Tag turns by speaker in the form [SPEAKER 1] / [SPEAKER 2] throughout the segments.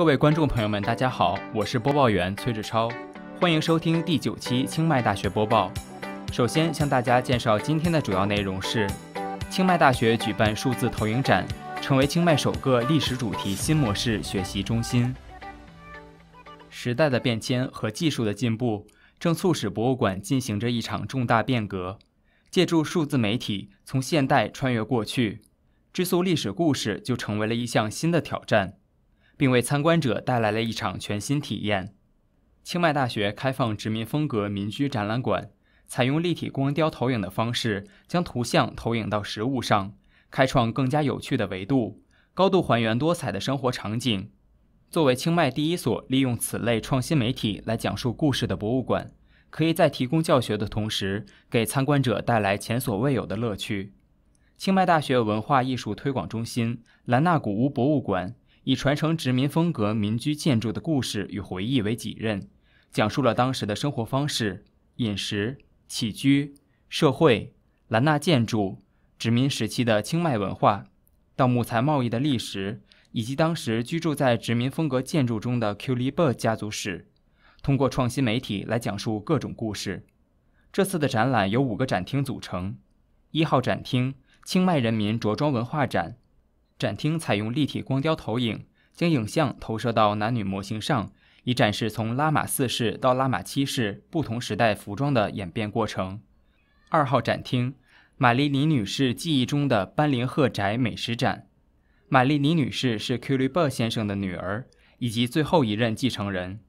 [SPEAKER 1] 各位观众朋友们，大家好，我是播报员崔志超，欢迎收听第九期清迈大学播报。首先向大家介绍今天的主要内容是：清迈大学举办数字投影展，成为清迈首个历史主题新模式学习中心。时代的变迁和技术的进步，正促使博物馆进行着一场重大变革。借助数字媒体，从现代穿越过去，追溯历史故事就成为了一项新的挑战，并为参观者带来了一场全新体验。清迈大学开放殖民风格民居展览馆，采用立体光雕投影的方式，将图像投影到实物上，开创更加有趣的维度，高度还原多彩的生活场景。作为清迈第一所利用此类创新媒体来讲述故事的博物馆。可以在提供教学的同时，给参观者带来前所未有的乐趣。清迈大学文化艺术推广中心兰纳古屋博物馆以传承殖民风格民居建筑的故事与回忆为己任，讲述了当时的生活方式、饮食、起居、社会、兰纳建筑、殖民时期的清迈文化、到木材贸易的历史，以及当时居住在殖民风格建筑中的 Qliber 家族史。通过创新媒体来讲述各种故事。这次的展览由五个展厅组成：一号展厅“清迈人民着装文化展”，展厅采用立体光雕投影，将影像投射到男女模型上，以展示从拉玛四世到拉玛七世不同时代服装的演变过程。二号展厅“玛丽尼女士记忆中的班林赫宅美食展”，玛丽尼女士是 q u l i b e r 先生的女儿以及最后一任继承人。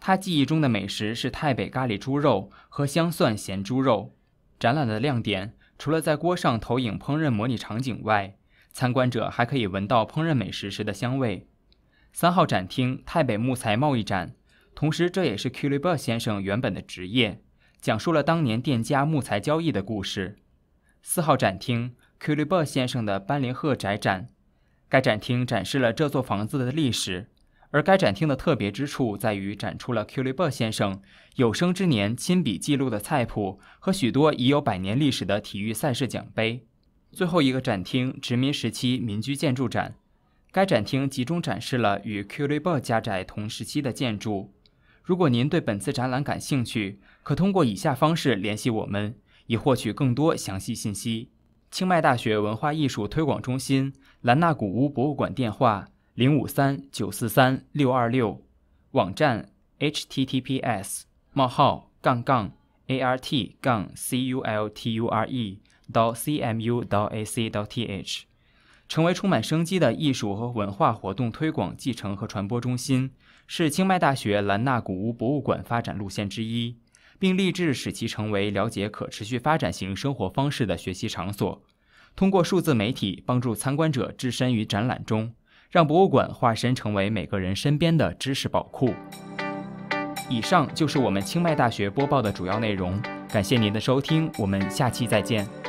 [SPEAKER 1] 她记忆中的美食是泰北咖喱猪肉和香蒜咸猪肉。展览的亮点除了在锅上投影烹饪模拟场景外，参观者还可以闻到烹饪美食时的香味。三号展厅泰北木材贸易展，同时这也是 q u l i b e 先生原本的职业，讲述了当年店家木材交易的故事。四号展厅 q u l i b e 先生的班林赫宅展，该展厅展示了这座房子的历史。而该展厅的特别之处在于展出了 q u l i b e 先生有生之年亲笔记录的菜谱和许多已有百年历史的体育赛事奖杯。最后一个展厅殖民时期民居建筑展，该展厅集中展示了与 q u l i b e r 家宅同时期的建筑。如果您对本次展览感兴趣，可通过以下方式联系我们，以获取更多详细信息：清迈大学文化艺术推广中心兰纳古屋博物馆电话。零五三九四三六二六，网站 https: 冒号杠杠 art 杠 culture 到 cmu 到 ac 到 th，成为充满生机的艺术和文化活动推广、继承和传播中心，是清迈大学兰纳古屋博物馆发展路线之一，并立志使其成为了解可持续发展型生活方式的学习场所。通过数字媒体帮助参观者置身于展览中。让博物馆化身成为每个人身边的知识宝库。以上就是我们清迈大学播报的主要内容，感谢您的收听，我们下期再见。